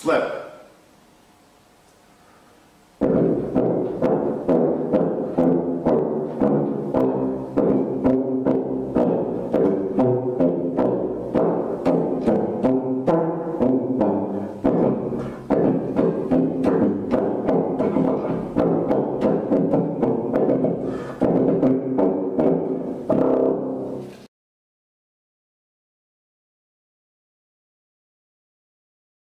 Slip.